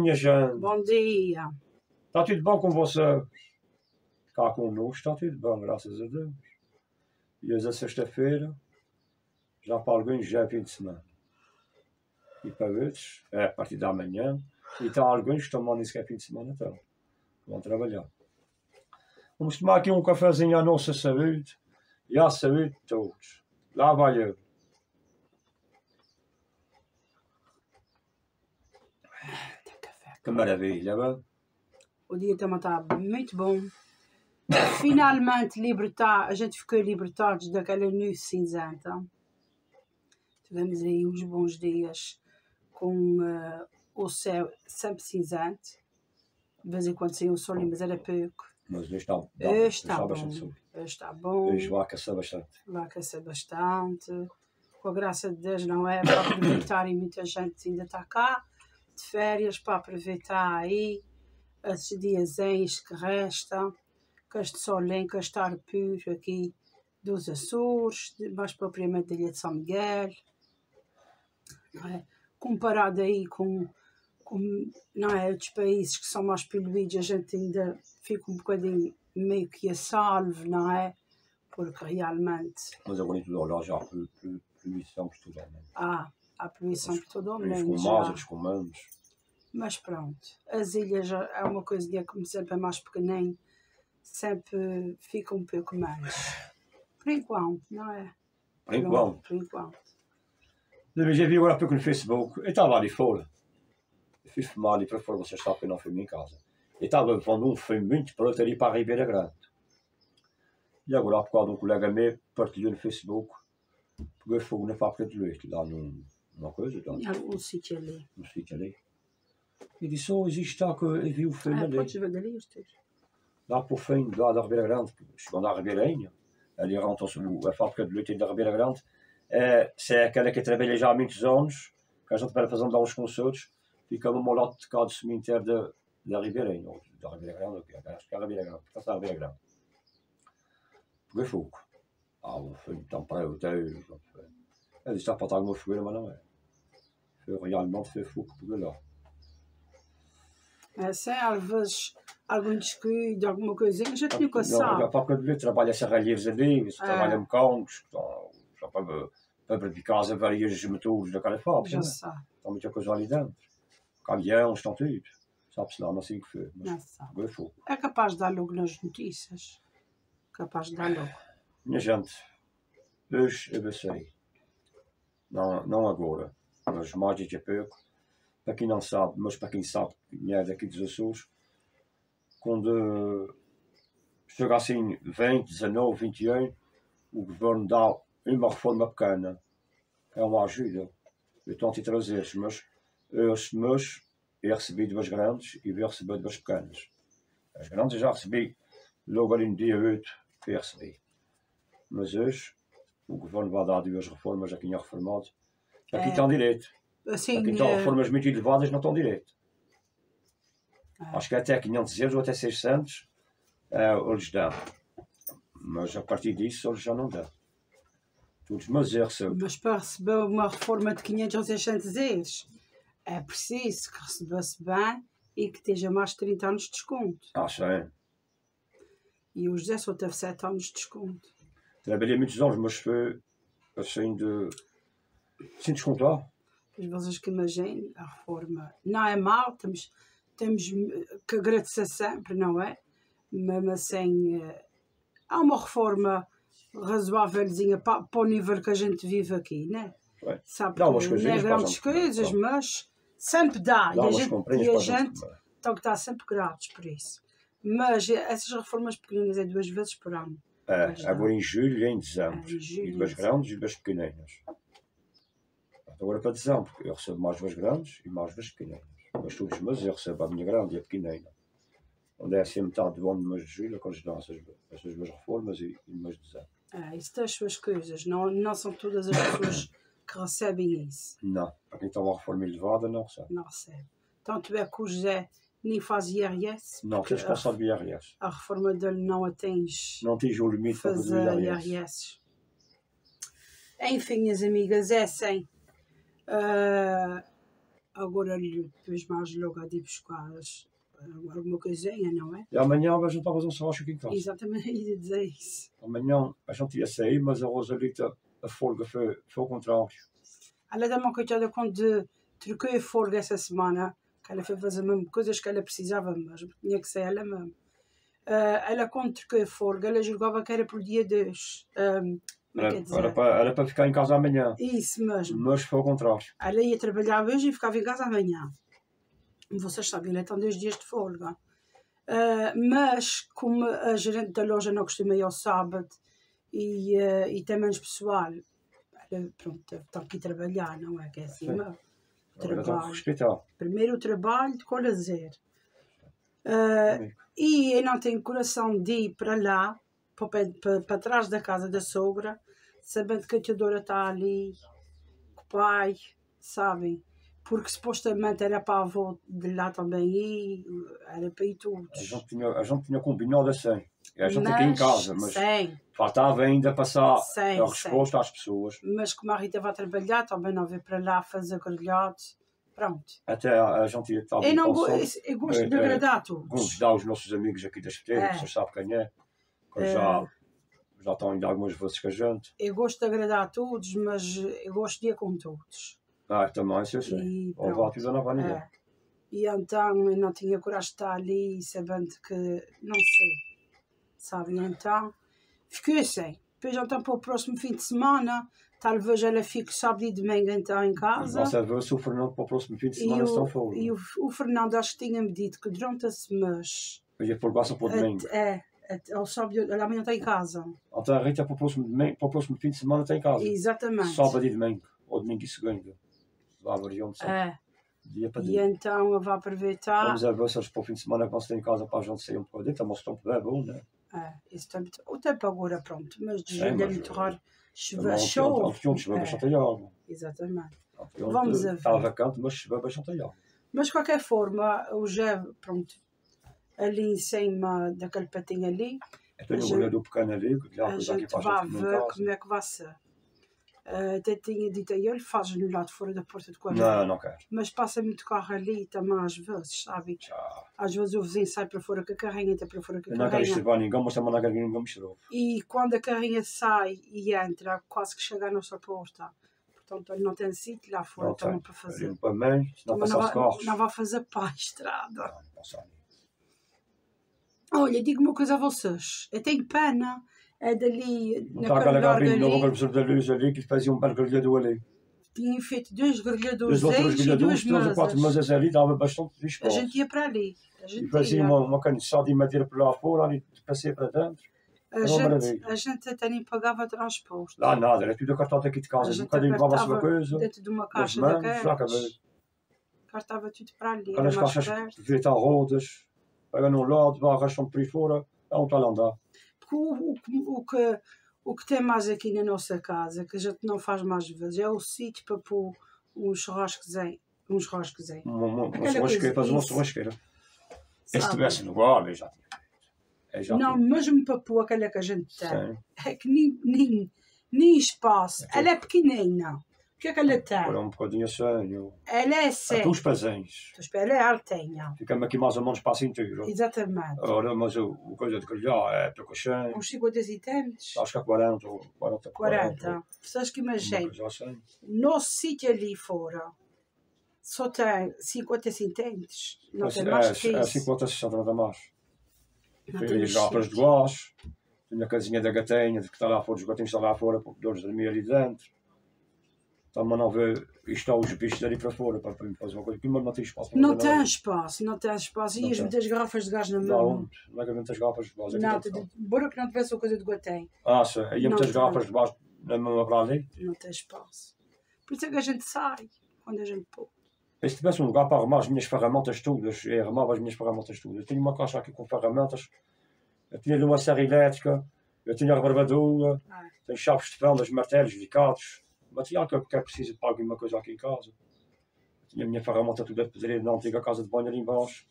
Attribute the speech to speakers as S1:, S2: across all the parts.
S1: Minha gente.
S2: Bom dia.
S1: Está tudo bom com você? Cá conosco está tudo bom, graças a Deus. E hoje é sexta-feira, já para alguns já é fim de semana. E para outros, é a partir da manhã. E está alguns que estão nisso que é fim de semana, então. Vão trabalhar. Vamos tomar aqui um cafezinho à nossa saúde e à saúde de todos. Lá vai eu. Que maravilha, não?
S2: O dia também está muito bom. Finalmente libertar, a gente ficou libertados daquela noite cinzenta. Tivemos aí uns bons dias com eh, o céu sempre cinzento. De vez em quando saiu o sol, mas era pouco.
S1: Mas hoje está,
S2: Hoje
S1: hoje
S2: está
S1: está
S2: bom. Hoje está bom.
S1: Hoje vai aquecer bastante.
S2: vai aquecer bastante. Com a graça de Deus, não é? Para aproveitar e muita gente ainda está cá de férias para aproveitar aí esses diazinhos que restam, com este solinho, com este ar puro aqui dos Açores, mais propriamente da Ilha de São Miguel. Não é? Comparado aí com, com não é, outros países que são mais poluídos, a gente ainda fica um bocadinho meio que a salvo, não é? Porque realmente
S1: Mas agora em tudo já polu- poluição por tudo. Né?
S2: Há, poluição por todo o mundo.
S1: com
S2: já.
S1: mais, outros com menos.
S2: Mas pronto, as ilhas é uma coisinha como sempre é mais pequenino, sempre fica um pouco mais. Por enquanto, não é?
S1: Por enquanto.
S2: Por enquanto.
S1: Eu já vi agora pouco no Facebook. Eu estava ali fora. Eu fui filmar ali para fora, vocês sabem que eu não filmo em casa. Eu estava levando um filme muito pronto ali para a Ribeira Grande. E agora há bocado um colega meu partilhou no Facebook. Pegou fogo na fábrica de leite, lá num, numa coisa, lá,
S2: algum sítio ali.
S1: num sítio ali. E disse, oh, existe está que eu vi o filme
S2: Ah,
S1: ali.
S2: podes ver dali os teus.
S1: lá para o fim lá da Ribeira Grande, chegando à Ribeirinha, ali rentam-se o- a fábrica de leite da Ribeira Grande, é, se é aquela que trabalha já há muitos anos, que a gente vai fazendo lá uns concertos, fica ao lado de cá do cemitério da, da Ribeirinha, ou da Ribeira Grande, ou que é, acho que é a Ribeira Grande, porque está a Ribeira Grande. Peguei fogo. Ah, o filme tão para o Deus. Ele está para estar alguma fogueira, mas não é. Realmente foi fogo pegou lá.
S2: É, se é, às vezes algum descuido, alguma coisinha, a gente nunca
S1: Não,
S2: sabe.
S1: a fábrica de leite trabalha serralheiros se
S2: Ah.
S1: trabalha mecânicos, então, já para, para verificar as avarias motores daquela fábrica.
S2: Já
S1: né?
S2: sabe,
S1: Está muita coisa ali dentro. Caminhões, estão tudo. Sabe-se lá, não sei o que foi. Mas
S2: já sabe.
S1: pegou fogo.
S2: É capaz de dar logo nas notícias. Capaz de dar logo.
S1: Minha gente, hoje eu sei. Não, não agora, mas mais daqui a pouco. Para quem não sabe, mas para quem sabe, é daqui dos Açores, quando chega assim 20, 19, 21, o governo dá uma reforma pequena. É uma ajuda. Eu tento trazer, mas este mês eu recebi duas grandes e vou receber duas pequenas. As grandes eu já recebi logo ali no dia 8 que eu recebi. Mas hoje o governo vai dar duas reformas a quem é reformado. A quem
S2: É.
S1: estão direito.
S2: Assim,
S1: quem estão
S2: eh,
S1: reformas muito elevadas não estão direito.
S2: Ah.
S1: Acho que até 500 euros ou até 600 eh, eles dão. Mas a partir disso eles já não dão. Todos, mas eu recebo.
S2: Mas para receber uma reforma de 500 ou 600 euros, é preciso que recebesse bem e que esteja mais de 30 anos de desconto.
S1: Acho, é.
S2: E o José só teve 7 anos de desconto.
S1: Trabalhei muitos anos, mas foi assim de. Sem descontar.
S2: Pois vocês que imaginem, a reforma não é mau, temos, temos que agradecer sempre, não é? Mesmo assim, eh, há uma reforma razoávelzinha para, para o nível que a gente vive aqui, né?
S1: É.
S2: Sabe
S1: Dá umas
S2: que não é
S1: coisinhas
S2: grandes coisas, mas sempre dá.
S1: Dá
S2: e a gente, e a gente tem que estar sempre gratos por isso. Mas eh, essas reformas pequeninas é duas vezes por ano.
S1: É, agora em julho e em dezembro.
S2: É, em julho
S1: e duas grandes e duas pequeninas. Agora para dizer, porque eu recebo mais uvas grandes e mais uvas pequenas. Mas todos os meses eu recebo a minha grande e a pequenina. Onde é assim metade do ano do mês de julho, quando dão essas, essas duas reformas e, e no mês de dezembro.
S2: É, isso das suas coisas. Não, não são todas as pessoas que recebem isso.
S1: Não, para quem está uma reforma elevada, não recebe.
S2: Não recebe. Tanto é que o José nem faz IRS.
S1: Não, tens passado de IRS.
S2: a, reforma dele não atinge
S1: Não tens o limite para fazer
S2: fazer
S1: IRS.
S2: IRS. Enfim, minhas amigas, é assim. Ah, agora, depois mais logo a de buscar as- alguma coisinha, não é?
S1: E amanhã a gente está a fazer um churrasco aqui em casa.
S2: Exatamente, ia dizer isso.
S1: Amanhã a gente ia sair, mas a Rosalita, a folga foi, foi ao contrário.
S2: Ela dá uma coitada quando trocou a folga essa semana, que ela foi fazer mesmo coisas que ela precisava mesmo, tinha que ser ela mesmo. Ah, ela, quando trocou a folga, ela julgava que era por dia 2. como é
S1: Era,
S2: é dizer?
S1: era, para, era para ficar em casa amanhã,
S2: Isso mesmo.
S1: mas foi ao contrário.
S2: Ela ia trabalhar hoje e ficava em casa amanhã. Vocês sabem, ela tem dois dias de folga. Ah, mas, como a gerente da loja não costuma ir ao sábado e, ah, e tem menos pessoal, ela, pronto, está aqui trabalhar, não é? Que é assim,
S1: Sim.
S2: mas
S1: a
S2: trabalho.
S1: respeitar.
S2: Primeiro o trabalho, depois o lazer. Ah, e eu não tenho coração de ir para lá, para, trás da casa da sogra, sabendo que a Teodora está ali, com o pai, sabem? Porque supostamente era para a avó de lá também ir, era para ir
S1: A
S2: todos.
S1: gente tinha, a gente tinha combinado assim. A gente aqui em casa, mas
S2: Sim,
S1: faltava ainda passar
S2: sim,
S1: a
S2: sim.
S1: resposta às pessoas.
S2: Mas como a Rita vai trabalhar, também não veio para lá fazer grelhados. Pronto.
S1: Até a, a gente ia estar
S2: Eu, não eu gosto de
S1: É, é,
S2: agradar a todos.
S1: convidar os nossos amigos aqui da espeteira,
S2: É.
S1: vocês sabem quem é, que
S2: É.
S1: já, já estão ainda algumas vezes com a gente.
S2: eu gosto de agradar a todos, mas eu gosto de ir com todos.
S1: Ah, também, eu sei.
S2: E,
S1: Ou vá, tu não vai ninguém.
S2: é. e então eu não tinha coragem de estar ali, sabendo que não sei, sabem? Então fiquei assim. Depois então para o próximo fim de semana, talvez ela fique sábado e domingo então em casa.
S1: Nossa, ver se o Fernando para o próximo fim de
S2: E
S1: semana estão fora.
S2: e o, o Fernando acho que tinha-me dito que durante mês,
S1: Eu ia pôr basta para o domingo.
S2: é, é, sábado, ela amanhã está em casa.
S1: Então a Rita para o próximo, domingo, para o próximo fim de semana está em casa.
S2: Exatamente.
S1: Sábado e domingo. Ou domingo e segunda. Lá variando sempre.
S2: É.
S1: Dia para
S2: E
S1: dia.
S2: então eu vou aproveitar.
S1: Vamos a ver se eles para o fim de semana vão ter em casa para a gente sair um bocadinho. Está mas tempo bem bom, né?
S2: É, esse tempo, o tempo agora, pronto, mas de julho é raro. Chove,
S1: Não,
S2: chove.
S1: Ontem choveu
S2: É,
S1: bastante água.
S2: exatamente. Vamos a ver.
S1: Estava canto, mas choveu bastante água.
S2: Mas de qualquer forma, o Jé, pronto, ali em cima daquele patinho ali,
S1: Eu
S2: A
S1: um
S2: gente-
S1: olhador pequeno ali, que
S2: a gente
S1: para
S2: vai ver como é que vai ser. Eh, Até tinha dito a ele, faz no lado de fora da porta de quarto.
S1: Não, não quero.
S2: Mas passa muito carro ali também às vezes, sabe?
S1: Já.
S2: Às vezes o vizinho sai para fora com a carrinha, entra para fora com a
S1: Eu não quero
S2: carrinha.
S1: estivar ninguém, mas também não quero que ninguém me chorou.
S2: E quando a carrinha sai e entra, quase que chega à nossa porta. Portanto, ele não tem sítio lá fora também para fazer.
S1: Limpa a mãe, senão
S2: Mas
S1: passa
S2: não vai, não vai fazer pá a estrada.
S1: Não, não ali.
S2: Olha, digo uma coisa a vocês. Eu tenho pena. É dali,
S1: aquela
S2: largo
S1: galinha, não
S2: ali.
S1: vou professor da luz ali, que fazia um belo grelhador ali.
S2: Tinha feito dois grelhadores
S1: Os outros
S2: e
S1: grelhadores, três ou quatro
S2: mesas.
S1: ali, dava bastante
S2: A
S1: espaço.
S2: gente ia para ali. A
S1: E
S2: gente
S1: fazia
S2: ia.
S1: uma, uma caniçada de madeira por lá fora, ali passei para dentro.
S2: A gente, a gente até nem pagava transporte.
S1: Lá nada, era tudo acartado aqui de
S2: A
S1: casa. Um
S2: gente
S1: bocadinho levava-se uma coisa,
S2: dentro de uma caixa
S1: já
S2: daquelas. Cartava tudo para ali.
S1: Aquelas caixas de a rodas, pega num lado, vai arrastando por aí fora, é um tal andar.
S2: Porque o, o, o, que, o que tem mais aqui na nossa casa, que a gente não faz mais vezes, é o sítio para pôr um churrascozinho. Um churrascozinho.
S1: Uma, uma, uma
S2: Aquela
S1: churrasqueira, fazer uma churrasqueira. Se estivesse no igual, eu já tinha já
S2: Não,
S1: tinha.
S2: mesmo para pôr aquela que a gente tem.
S1: Sim.
S2: É que nem, nem, nem espaço.
S1: Aqui.
S2: Ela é pequenina. O que é que ela tem?
S1: Agora um bocadinho eu...
S2: Ela é
S1: Até
S2: séria.
S1: os pezinhos.
S2: Ela é altinha.
S1: Ficamos aqui mais ou menos para a cintura.
S2: Exatamente.
S1: Ora, mas o, o coisa de grelhar é para coxinha.
S2: Uns 50 centimetros.
S1: Acho que é 40 ou 40,
S2: 40. Pessoas que
S1: assim.
S2: Nosso sítio ali fora só tem 50 centímetros. Não
S1: É,
S2: tem mais que
S1: é, é
S2: isso.
S1: 50, 60 nada mais. Tem as garrafas de gás, tem a casinha da gatinha, que está lá fora, os gatinhos estão lá fora, porque dores dormir ali dentro. Também não vê, e estão os bichos ali para fora, para fazer uma coisa mas não tem espaço para
S2: Não tem
S1: nada.
S2: espaço, não tem espaço.
S1: Não
S2: E as muitas garrafas de gás na mão.
S1: onde? Não é que garrafas de gás dentro.
S2: de- Embora que não tivesse uma coisa de guatém.
S1: Ah, sim, e
S2: Não
S1: muitas garrafas de gás na mão para ali.
S2: Não tem espaço. Por isso é que a gente sai quando a gente pode.
S1: E se tivesse um lugar para arrumar as minhas ferramentas todas, eu arrumava as minhas ferramentas todas. Eu tenho uma caixa aqui com ferramentas, eu tinha ali uma serra elétrica, eu tinha a rebarbadora,
S2: Ah.
S1: tenho chaves de fendas, martelos, alicates, material que, eu- que é preciso para alguma coisa aqui em casa. Tinha a minha ferramenta toda de pedreiro na antiga casa de banho ali embaixo.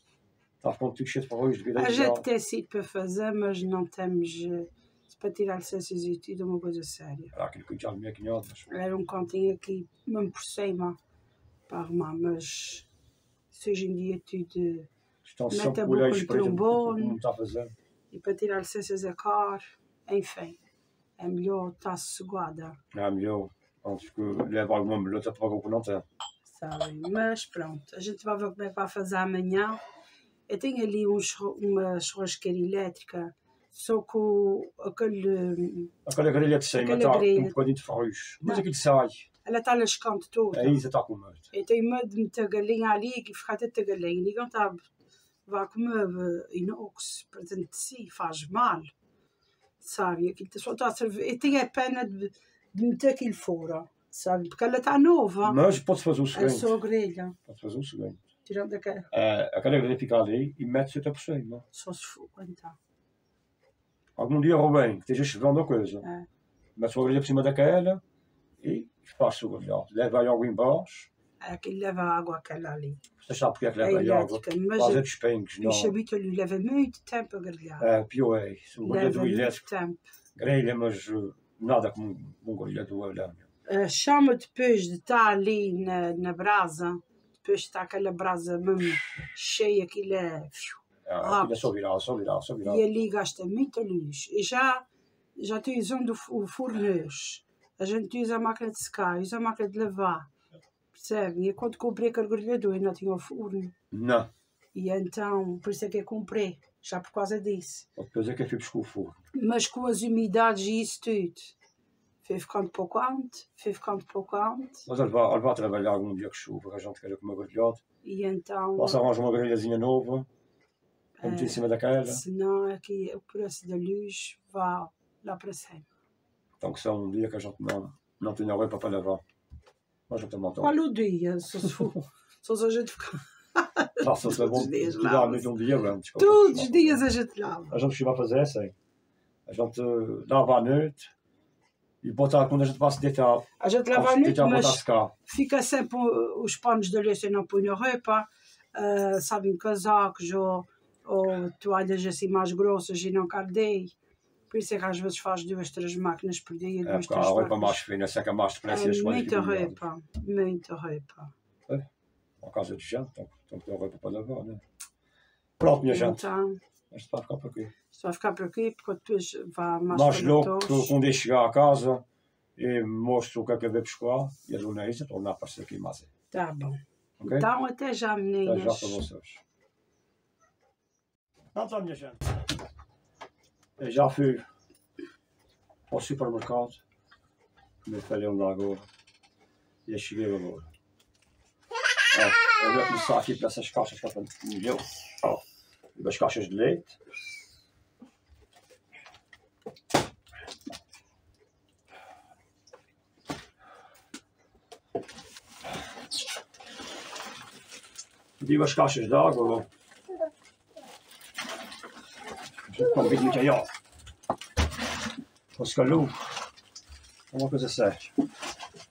S1: Estava com tudo cheio de ferrões de vida
S2: A
S1: e
S2: gente tem sido para fazer, mas não temos eh, para tirar licenças e tudo é uma coisa séria.
S1: Era aquilo que eu já me tinha mas
S2: Era um cantinho aqui, mesmo por cima, para arrumar, mas se hoje em dia tudo.
S1: estão
S2: Mete a boca no trombone.
S1: como está a fazer.
S2: E para tirar licenças é caro, enfim. É melhor estar sossegada,
S1: É melhor, antes que leve alguma multa para o que não tem.
S2: sabe? Mas pronto, a gente vai ver como é que vai fazer amanhã. Eu tenho ali um uma churrasqueira elétrica, só com aquele.
S1: Aquela grelha de cima está com um bocadinho de ferrugem. Mas
S2: Não.
S1: aquilo sai.
S2: Ela está lascando toda.
S1: Aí você está com medo.
S2: Eu tenho medo de meter a galinha ali e ficar dentro da galinha. Ninguém está vai comer eh, inox para dentro de si, faz mal. Sabe? Aquilo só está a servir. Eu tenho a pena de, de meter aquilo fora, sabe? Porque ela está nova.
S1: Mas pode fazer o
S2: É
S1: seguinte.
S2: só a grelha.
S1: Pode fazer o seguinte.
S2: Tirando aquela.
S1: É, aquela grelha fica ali e mete-se outra por cima.
S2: Só se for aguentar.
S1: Algum dia, Rubem, que esteja chovendo uma coisa,
S2: É.
S1: mete a grelha por cima daquela e passa o grelhado. Leva aí água embaixo.
S2: É aquilo leva água aquela ali.
S1: Você sabe porque é que
S2: É
S1: leva aí água?
S2: Mas
S1: Fazer
S2: o
S1: dos pingos, não.
S2: chabito lhe leva muito tempo a grelhar.
S1: É, pior é isso. O grelha
S2: Leva
S1: do
S2: muito
S1: elétrico,
S2: tempo.
S1: grelha, mas uh, nada como grelha do arame.
S2: a chama depois de estar ali na, na brasa, depois de estar aquela brasa cheia, aquilo é. fiu,
S1: É,
S2: Ah.
S1: aquilo é só virar, só virar.
S2: E ali gasta muita luz. E já, já estou usando o f- o fornês. A gente usa a máquina de secar, usa a máquina de lavar. Percebe? E quando comprei aquele grelhador, ainda tinha o forno.
S1: Não.
S2: E então, por isso é que eu comprei. Já por causa disso.
S1: Depois é que eu fui buscar o forno.
S2: Mas com as umidades e isso tudo. Foi ficando pouco antes, foi ficando pouco antes.
S1: Mas ele vai, ele vai trabalhar algum dia que chuva, que a gente quer comer grelhado.
S2: E então.
S1: Você arranja uma grelhazinha nova, põe-te em
S2: É.
S1: cima daquela.
S2: Senão aqui o preço da luz vai lá para cima.
S1: Então que só um dia que a gente não, não tem roupa para levar. Mas eu também estou.
S2: Qual o dia? Se for. Só se a gente ficar. Todos
S1: bom.
S2: os dias
S1: um dia antes.
S2: Todos os dias a gente lava.
S1: A gente chega a fazer assim. A gente uh, lava à noite e bota quando a gente vai se deitar.
S2: A gente lava a noite,
S1: a
S2: mas fica sempre os panos da louça não põe roupa. ah, sabem, casacos ou, ou toalhas assim mais grossas e não cardei. Por isso é que às vezes faz duas, três máquinas por dia.
S1: É,
S2: Duas,
S1: a
S2: três
S1: roupa
S2: máquinas.
S1: mais fina, seca mais depressa e
S2: É muita roupa, muita roupa.
S1: Por causa de gente, então, então tem roupa para levar, né? Pronto, minha gente.
S2: Então,
S1: Isto vai ficar por aqui.
S2: isto vai ficar por aqui, porque depois vai mais
S1: louco,
S2: Matoos.
S1: quando eu chegar a casa, e mostro o que é que eu vou buscar e a dona Isa torna a aparecer aqui mais.
S2: Tá bom.
S1: Ok?
S2: Então, até já,
S1: Até
S2: meninas.
S1: já para vocês. Então, minha gente. Eu já fui ao supermercado. Me falei lá agora. E eu cheguei agora. Ó, eu vou começar aqui por essas caixas que estão melhor. Ó, as caixas de leite. Digo as caixas de água. ó. Com um vídeo aí, ó. Os calor. É uma coisa séria.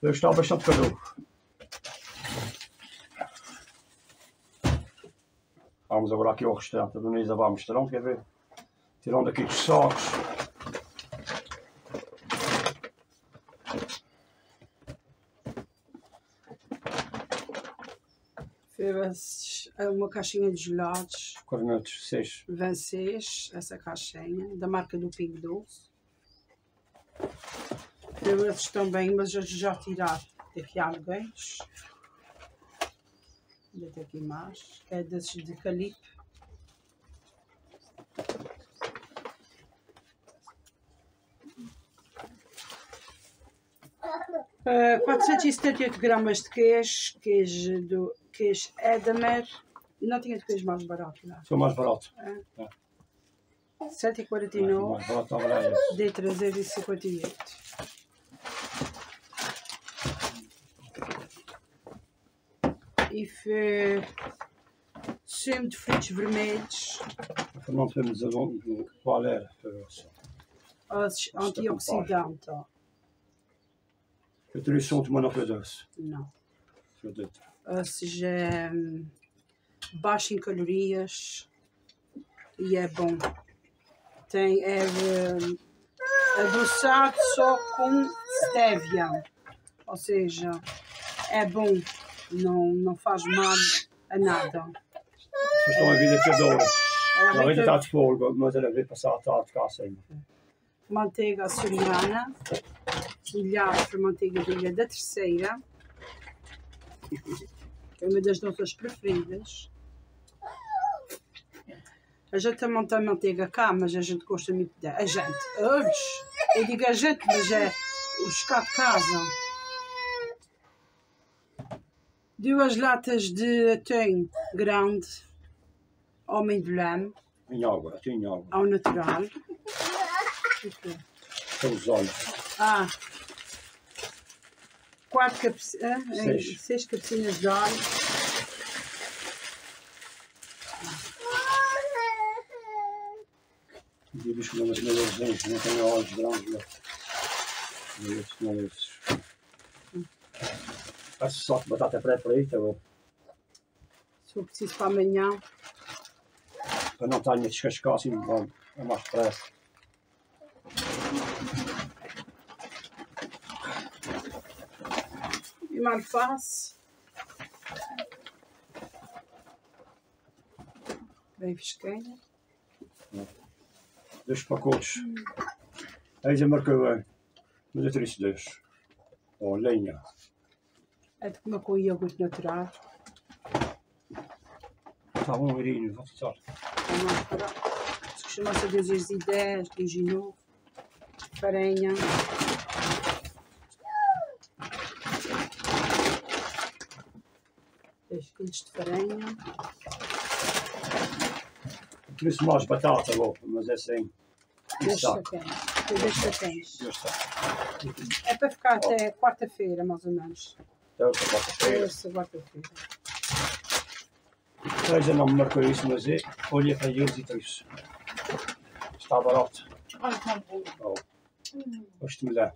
S1: Eu estou bastante calor. Vamos agora aqui ao restaurante. A Dona Isa vai ao restaurante, quer ver? Tirando aqui os sacos.
S2: Fez uma caixinha de gelados,
S1: Cornetos, seis.
S2: Vencês, essa caixinha, da marca do Pingo Doce. Esses também, mas eu já tirar daqui alguns. Tem aqui mais. É desses de calipe. Uh, 478 gramas de queijo, queijo do queijo Edamer. Não tinha de queijo mais barato
S1: mais barato.
S2: 7,49
S1: Mais barato, lá esse.
S2: de 358. E fez sumo de frutos vermelhos,
S1: Fernando foi-me dizer onde- qual era.
S2: os antioxidantes. ó.
S1: Eu teria som de uma nova doce.
S2: Não. Ou seja, hum, baixo em calorias e é bom. Tem, é hum, adoçado só com stevia. Ou seja, é bom, não, não faz mal a nada.
S1: Vocês estão a vir daqui a duas.
S2: É
S1: Ela ainda está de folga, mas ela veio passar a tarde cá sem.
S2: manteiga açoriana, milhares para manteiga de ilha da terceira, que é uma das nossas preferidas. A gente também tem manteiga cá, mas a gente gosta muito da. A gente, eles, eu digo a gente, mas é os cá de casa. Duas latas de atum grande, homem de lame,
S1: Em água, até em água.
S2: ao natural.
S1: São os olhos.
S2: Ah, quatro cabecinhas,
S1: Seis.
S2: seis cabecinhas de óleo,
S1: que não melhores não tem olhos grandes. Não. E estes não esses. Faço só de batata pré-frita, ou-
S2: se for preciso para amanhã.
S1: para não estar a descascar assim, bom, é mais depressa.
S2: E uma alface. Bem fresquinha.
S1: Dois pacotes. Aí já marcou bem. Mas eu trouxe dois. Ou lenha.
S2: É de comer com iogurte natural.
S1: Está bom, Irene, vou.
S2: É mais barato. Se costuma-se a dizer as ideias, de ginu, farinha. Dois quilos de farinha.
S1: Trouxe mais batata, bom, mas é sem.
S2: Dois sacões. Dois
S1: está.
S2: É para ficar até quarta-feira, mais ou menos.
S1: Então.
S2: Terça, quarta-feira.
S1: Aí já não me marcou isso, mas é. Olhei para eles e trouxe. Está barato.
S3: Olha como bom.
S1: Oh. Gosto de me dar.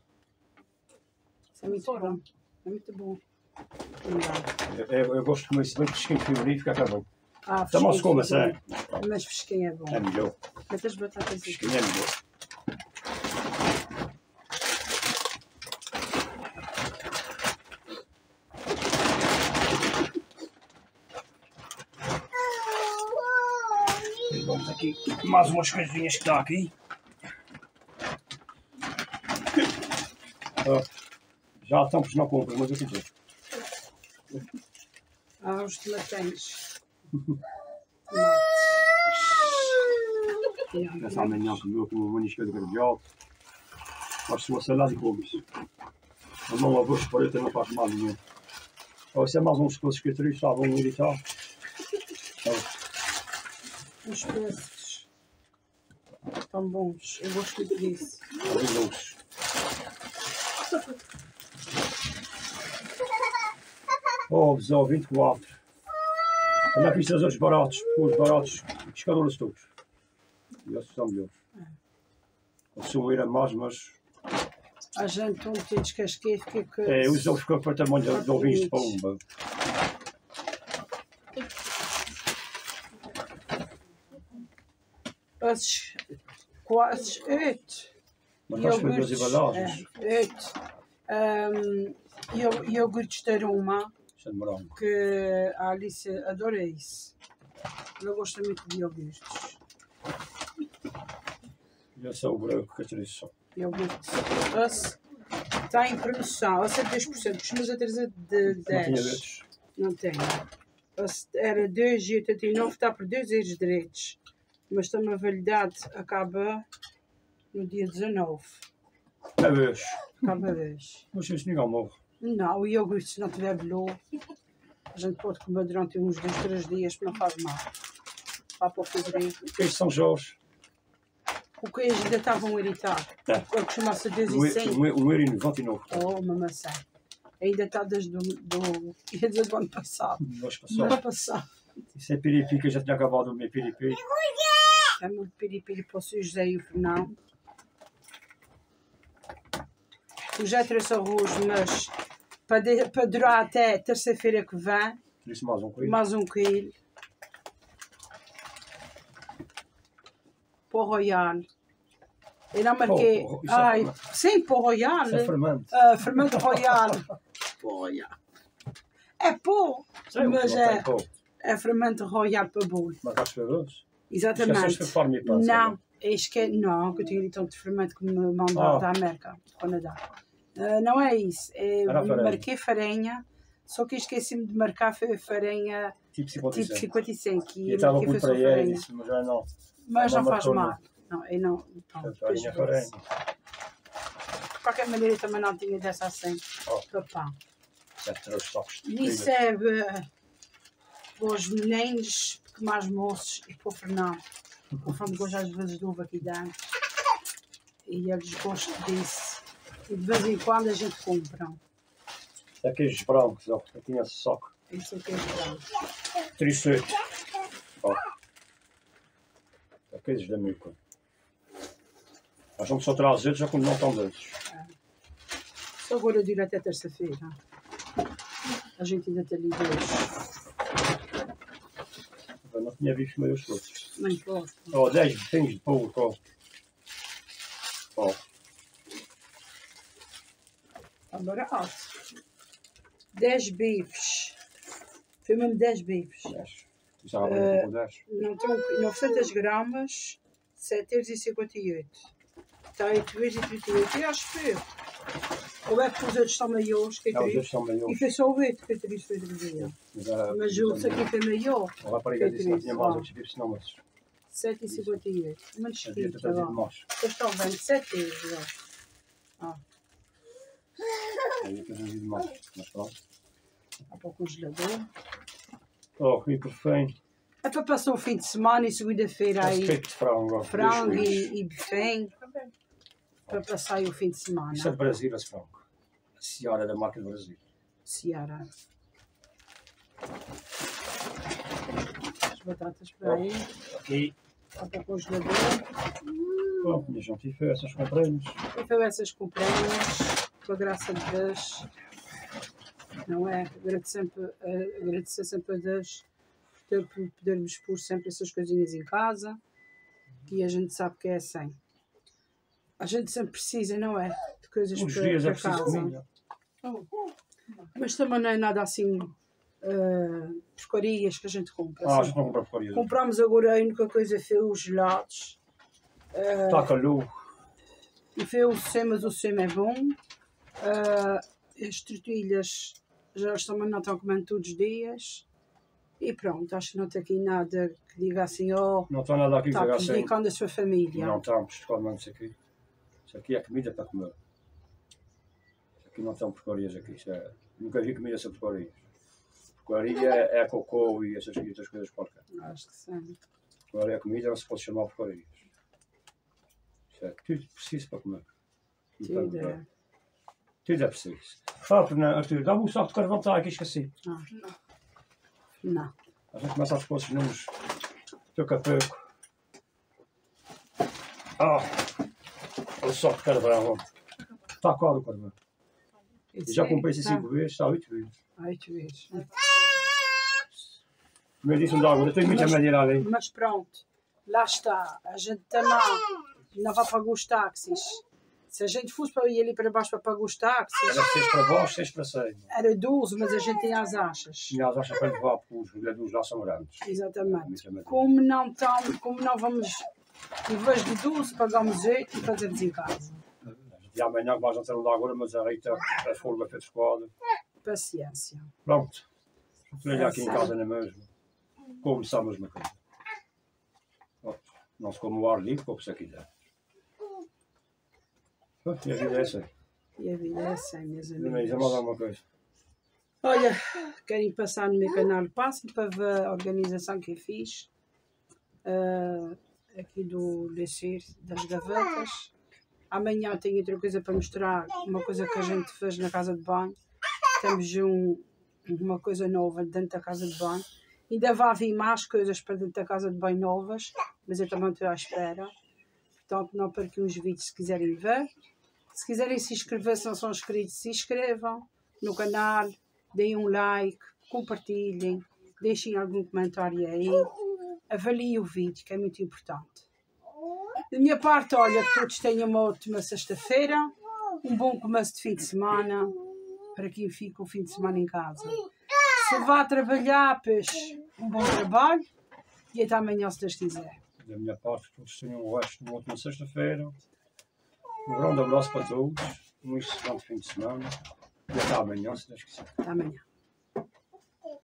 S2: É muito bom. É muito bom.
S1: Eu, eu, eu gosto de comer isso bem fresquinho frigorífico, acabou.
S2: Ah,
S1: Também se
S2: fresquinho,
S1: come, é?
S2: Mas fresquinho é bom.
S1: É melhor.
S2: Mete as batatas.
S1: Fresquinho é melhor. Mais umas coisinhas que está aqui. Ah, já estamos na compra, mas eu comprei.
S2: Ah, os tomates.
S1: Essa amanhã comeu com uma manisca de graviola. Faz sua salada e comes. A mão a voz preta não faz mal nenhum. Ou se é mais uns coisas que eu estavam a irritar.
S2: Os peços. Estão bons. Eu gosto muito disso.
S1: Fabulosos. Ovos ao 24. Anda a pista os baratos, os baratos, pescadores todos. E esses são melhores. O som era mais, mas
S2: A gente um tem descasqueio que... que
S1: é, os ovos ficam para o tamanho de- de ovinhos de pomba.
S2: Esses quase oito.
S1: Mas faz com duas embalagens.
S2: é, oito. Um, io- iogurtes de aroma,
S1: é
S2: que a Alice adora isso. Ela gosta muito de iogurtes.
S1: E é o branco que eu trouxe só.
S2: Iogurte. Esse está em promoção. É 2%. Costuma a trazer de
S1: Não tinha
S2: 10.
S1: letras.
S2: Não tem. Esse era 2,89, está por 2 euros direitos. Mas também a validade acaba no dia 19.
S1: É vez.
S2: Acaba hoje.
S1: Mas isso ninguém morre.
S2: Não, o iogurte, se não tiver blue, a gente pode comer durante uns 2, 3 dias, não faz mal. Vá para o frigorífico.
S1: Estes são Jorge.
S2: O queijo ainda estava um irritar.
S1: É.
S2: Ele costuma ser
S1: Um
S2: 2,100.
S1: euro e 99.
S2: Oh, uma maçã. Ainda está desde do, do, ia dizer do ano passado. Do ano passado.
S1: Isso é piripi que eu já tinha acabado o meu piripi.
S2: É muito piripiri para o Sr. José e o Fernando. O José trouxe arroz, mas para, de- para durar até terça-feira que vem,
S1: isso mais um coelho.
S2: mais um quilo. Para o Royal. Eu não marquei.
S1: Isso é
S2: Ai,
S1: fermento.
S2: sim, para o Royal.
S1: Isso é fermento.
S2: Ah, fermento Royal. Para o Royal. É
S1: Sei,
S2: mas é,
S1: pô.
S2: é fermento Royal para bolo.
S1: Macacos pegados.
S2: Exatamente.
S1: Esqueceste de forma e pança,
S2: Não, acho que é- não, que eu tinha ali tanto fermento que me mandaram
S1: Ah.
S2: da América, do Canadá. Ah, não é isso. É,
S1: farinha.
S2: marquei farinha, só que esqueci-me de marcar farinha
S1: Tipo
S2: tipo
S1: 55.
S2: 55.
S1: E eu estava
S2: só
S1: para ele,
S2: farinha.
S1: disse, mas já não.
S2: Mas
S1: não
S2: faz mal. Não, eu não. pronto,
S1: farinha é farinha.
S2: De qualquer maneira, eu também não tinha dessa assim.
S1: Oh.
S2: Pão.
S1: Já trouxe toques de
S2: isso é eh, para os meninos, que mais moços, e para o Fernando. O Fernando gosta às vezes de uva aqui dentro. E eles gostam disso. E de vez em quando a gente compra.
S1: É queijos brancos, ó. Eu tinha só
S2: Isso é que é bom.
S1: tricete. Ó. É queijos da mica. Nós vamos só trazer já quando não estão dentro.
S2: Só agora dura até terça-feira. A gente ainda tem ali dois.
S1: Não meus todos.
S2: Não importa.
S1: Ó, 10 botins de porco, ó. Ó,
S2: Está barato. 10 bifes. Foi mesmo 10 bifes.
S1: 10. Já abre com 10.
S2: Não estão 900 gramas, 7,58 Está a 8,38 Eu acho que Ou é que os outros estão maiores que
S1: Não, os
S2: três?
S1: dois são
S2: E foi só 8 que 3 foi 31.
S1: Mas,
S2: Mas o outro aqui foi maior,
S1: A rapariga disse que não tinha mais outros bifes, não, mas
S2: 7,58. Muito
S1: havia
S2: escrito
S1: trazido
S2: lá.
S1: mais.
S2: Eles estão vendo 7 euros.
S1: Havia ter trazido mais. Mas pronto.
S2: Há para o congelador.
S1: Ó, rico fém.
S2: É para passar o fim de semana e segunda-feira aí.
S1: Respeito de frango. ó,
S2: Frango
S1: dois coelhos.
S2: e, e bifém. Para passar o fim de semana.
S1: Isso é Brasil, esse frango. A da marca do Brasil.
S2: Ceará. As batatas para aí.
S1: Aqui,
S2: o congelador.
S1: pronto, minha gente, foi essas compramos.
S2: E foi essas comprinhas, com a graça de Deus. Não é? Agradecer sempre, eh, agradecer sempre a Deus por podermos pôr sempre essas coisinhas em casa. E a gente sabe que é assim. A gente sempre precisa, não é? De coisas
S1: Uns
S2: para,
S1: dias é
S2: para
S1: preciso
S2: casa.
S1: comida.
S2: Mas também não é nada assim. Uh, porcarias que a gente compra.
S1: Ah,
S2: assim.
S1: já não porcaria.
S2: Compramos agora a única coisa foi os gelados. Uh,
S1: Está calor.
S2: e foi o SEM, mas o SEM é bom. Uh, as tortilhas já estão, não estão comendo todos os dias. E pronto, acho que não tem aqui nada que diga assim, oh,
S1: Não está nada aqui
S2: está
S1: assim.
S2: prejudicando a sua família.
S1: Não estamos, escolhendo isso aqui. Isso aqui é comida para comer. Isso aqui não estão porcarias aqui. É... Nunca vi comida sem porcarias. Porcaria é cocô e essas outras coisas qualquer.
S2: Acho que sim.
S1: Agora é comida, não se pode chamar porcarias. Isso é tudo preciso para comer.
S2: Tudo é.
S1: Tudo é preciso. Ah, Fernando, Arthur, dá-me um saco de carvão que está aqui, esqueci.
S2: Ah, não.
S1: A gente começa a pôr os números pouco a pouco. Ah, o saco de carvão. Está o carvão. Eu já comprei esse
S2: Tá.
S1: cinco vezes, está oito vezes.
S2: Tu vês.
S1: Como eu disse, não dá agora, tenho muita
S2: Mas-
S1: maneira ali.
S2: Mas pronto, lá está. A gente também não vai pagar os táxis. Se a gente fosse para ir ali para baixo para pagar os táxis,
S1: Era seis para baixo, seis para cima.
S2: era 12, mas a gente tem as achas.
S1: Tinha as achas para levar, porque os vereadores lá são grandes.
S2: Exatamente. Como não, tam, como não vamos, em vez de 12, pagamos 8 e fazemos em casa.
S1: E amanhã, não terão lá agora, mas a Rita, a folga fez escola.
S2: Paciência.
S1: Pronto. Trabalhar aqui em casa na mesma. Como se a mesma coisa. Não se come o ar livre, como se quiser. E a vida é essa.
S2: E a vida é assim, meus amigos.
S1: mais alguma coisa.
S2: Olha, querem passar no meu canal, passem para ver a organização que eu fiz. ah, aqui do descer das gavetas. Amanhã tenho outra coisa para mostrar, uma coisa que a gente fez na casa de banho. temos um, uma coisa nova dentro da casa de banho. Ainda vai vir mais coisas para dentro da casa de banho novas, mas eu também estou à espera. Portanto, não percam os vídeos se quiserem ver. Se quiserem se inscrever, se não são inscritos, se inscrevam no canal, deem um like, compartilhem, deixem algum comentário aí, avaliem o vídeo, que é muito importante. Da minha parte, olha, que todos tenham uma ótima sexta-feira, um bom começo de fim de semana, para quem fica o fim de semana em casa. Se vá trabalhar, pois, um bom trabalho e até amanhã, se Deus quiser.
S1: Da minha parte, que todos tenham o resto de uma ótima sexta-feira. Um grande abraço para todos, um excelente fim de semana e até amanhã, se Deus quiser.
S2: Até amanhã.